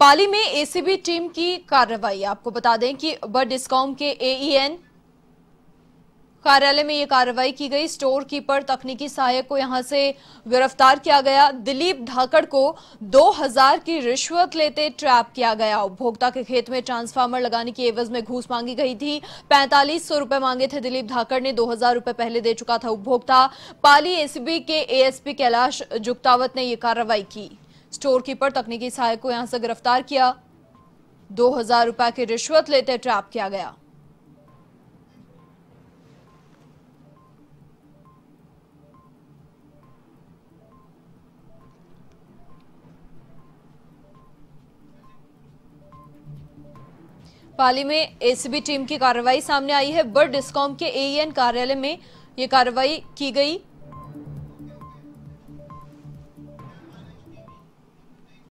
पाली में ACB team की कार्रवाई। आपको बता दें कि बड डिस्कॉम के एईएन कार्यालय में ये कार्रवाई की गई। स्टोर कीपर तकनीकी सहायक को यहाँ से गिरफ़्तार किया गया। दिलीप धाकड़ को 2000 की रिश्वत लेते ट्रैप किया गया। उपभोक्ता के खेत में ट्रांसफार्मर लगाने की एवज में घूस मांगी गई थी। पैंतालीस सौ रुपए मांगे थे। दिलीप धाकड़ ने 2000 रुपए पहले दे चुका था। उपभोक्ता पाली एसीबी के एएसपी कैलाश जुगतावत ने यह कार्रवाई की। स्टोर कीपर तकनीकी सहायक को यहाँ से गिरफ़्तार किया। दो हज़ार रुपए की रिश्वत लेते ट्रैप किया गया। पाली में एसीबी टीम की कार्रवाई सामने आई है। बर्ड डिस्कॉम के एईएन कार्यालय में ये कार्रवाई की गई।